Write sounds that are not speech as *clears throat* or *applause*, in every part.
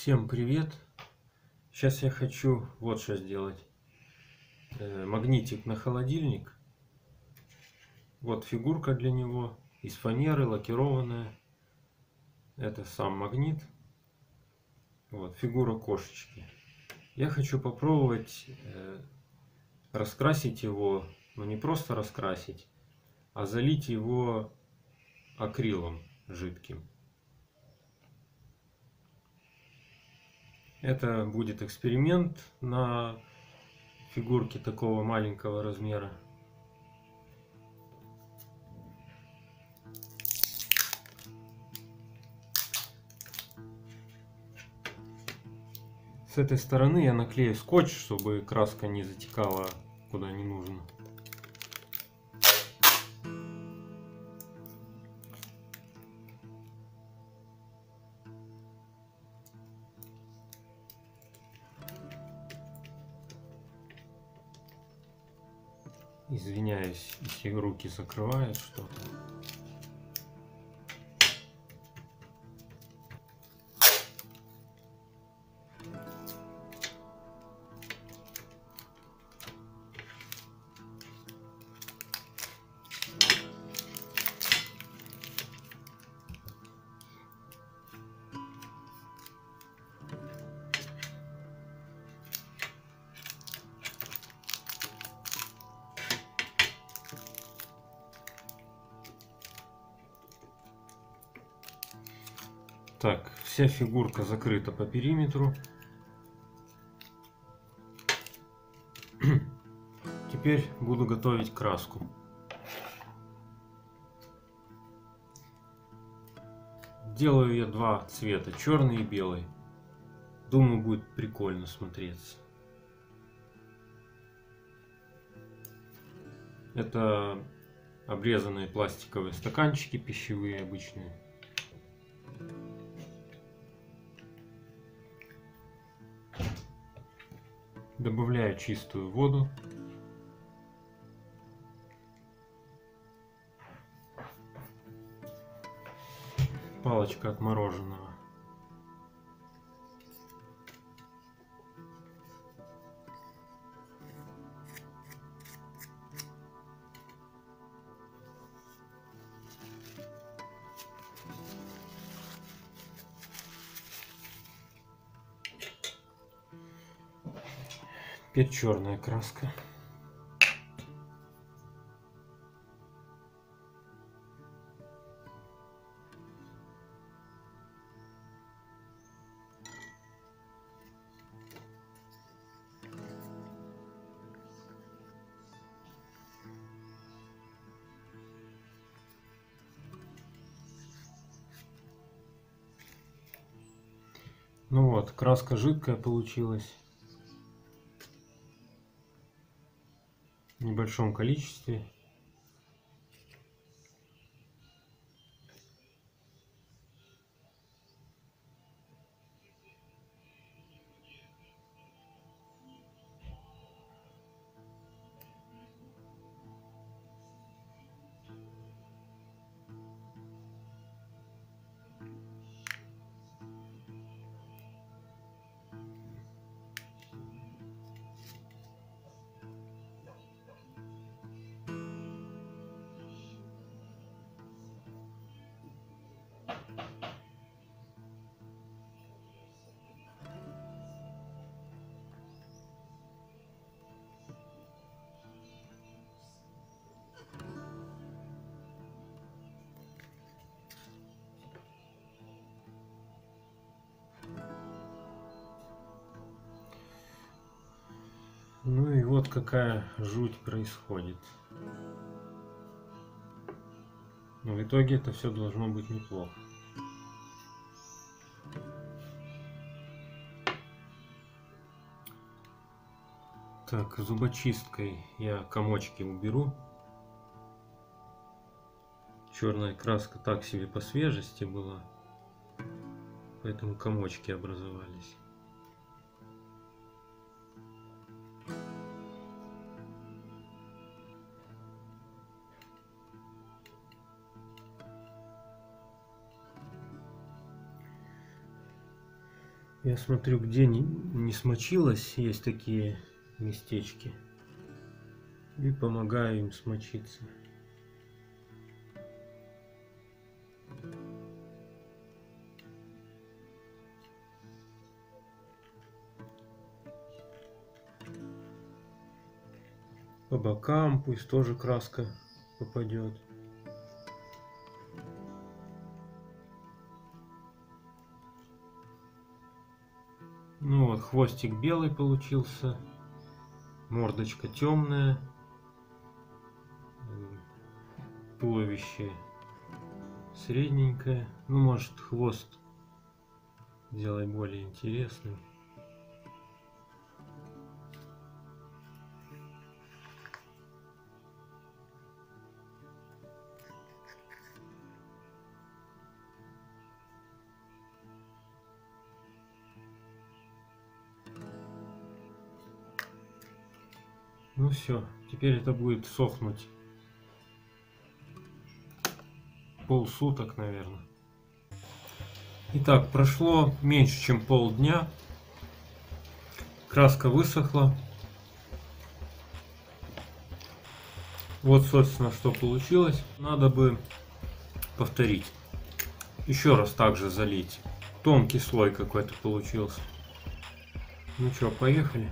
Всем привет! Сейчас я хочу вот что сделать. Э, магнитик на холодильник. Вот фигурка для него. Из фанеры, лакированная. Это сам магнит. Вот фигура кошечки. Я хочу попробовать э, раскрасить его, но не просто раскрасить, а залить его акрилом жидким. Это будет эксперимент на фигурке такого маленького размера. С этой стороны я наклею скотч, чтобы краска не затекала куда не нужно. Извиняюсь, руки закрывают что-то. Так, вся фигурка закрыта по периметру. *clears throat* Теперь буду готовить краску. Делаю я два цвета, черный и белый. Думаю, будет прикольно смотреться. Это обрезанные пластиковые стаканчики пищевые обычные. Добавляю чистую воду. Палочка от Теперь черная краска. Ну вот, краска жидкая получилась. Небольшом количестве. Ну и вот какая жуть происходит. Но в итоге это все должно быть неплохо. Так, зубочисткой я комочки уберу. Черная краска так себе по свежести была, поэтому комочки образовались. Я смотрю, где не, не смочилось, есть такие местечки. И помогаю им смочиться. По бокам пусть тоже краска попадет. Хвостик белый получился. Мордочка темная. Туловище средненькое. Ну, может, хвост сделай более интересным. Ну все, теперь это будет сохнуть полсуток, наверное. Итак, прошло меньше, чем полдня. Краска высохла. Вот, собственно, что получилось. Надо бы повторить. Еще раз также залить. Тонкий слой какой-то получился. Ну что, поехали.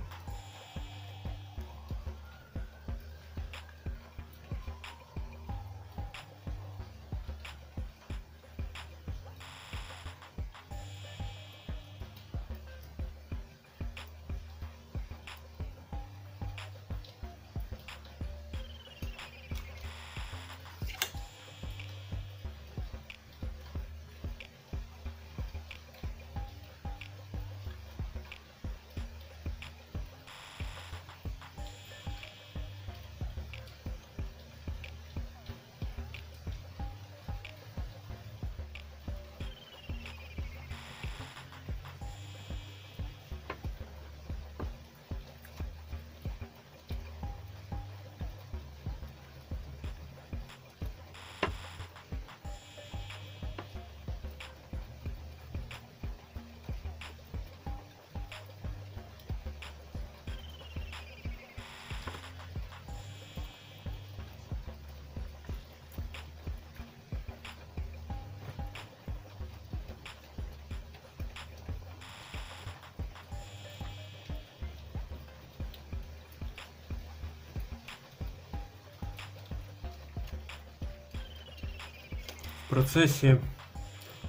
В процессе,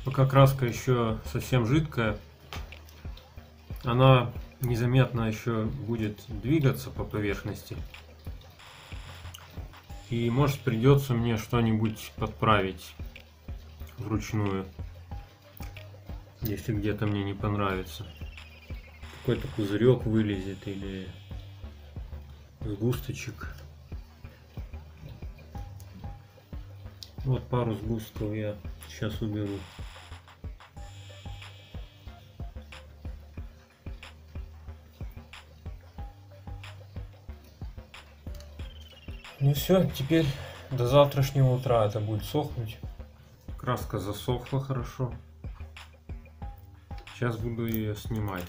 пока краска еще совсем жидкая, она незаметно еще будет двигаться по поверхности. И может придется мне что-нибудь подправить вручную, если где-то мне не понравится. Какой-то пузырек вылезет или сгусточек. Вот пару сгустков я сейчас уберу. Ну все, теперь до завтрашнего утра это будет сохнуть. Краска засохла хорошо. Сейчас буду ее снимать.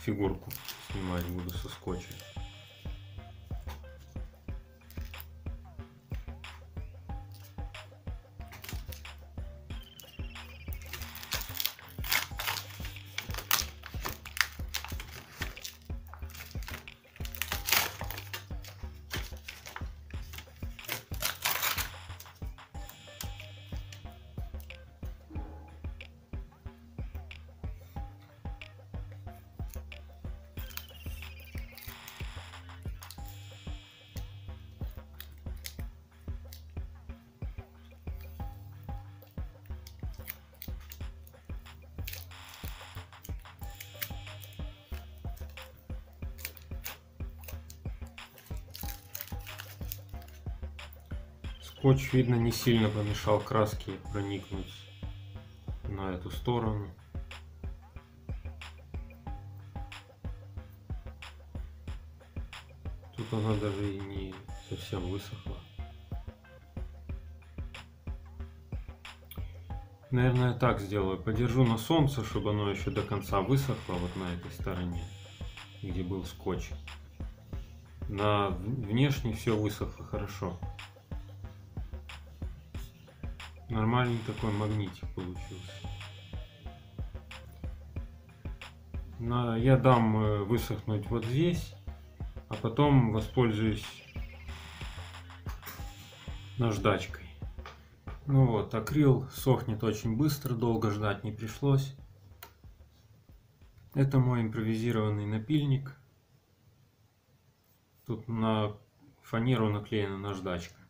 Фигурку снимать буду со скотча. Скотч, видно, не сильно помешал краске проникнуть на эту сторону. Тут она даже и не совсем высохла. Наверное, так сделаю. Подержу на солнце, чтобы оно еще до конца высохло вот на этой стороне, где был скотч. На внешне все высохло хорошо. Нормальный такой магнитик получился. На, я дам э, высохнуть вот здесь, а потом воспользуюсь наждачкой. Ну вот, акрил сохнет очень быстро, долго ждать не пришлось. Это мой импровизированный напильник. Тут на фанеру наклеена наждачка.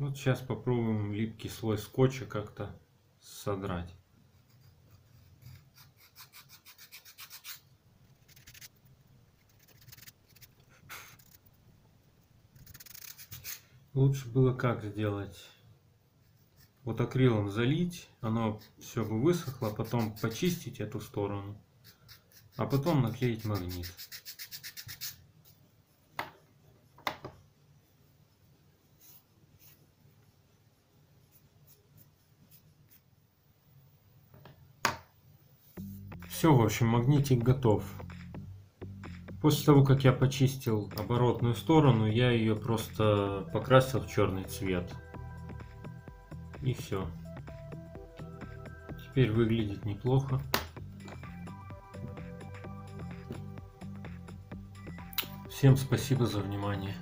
Вот сейчас попробуем липкий слой скотча как-то содрать. Лучше было как сделать? Вот акрилом залить, оно все бы высохло, потом почистить эту сторону, а потом наклеить магнит. Все, в общем, магнитик готов. После того, как я почистил оборотную сторону, я ее просто покрасил в черный цвет. И все. Теперь выглядит неплохо. Всем спасибо за внимание.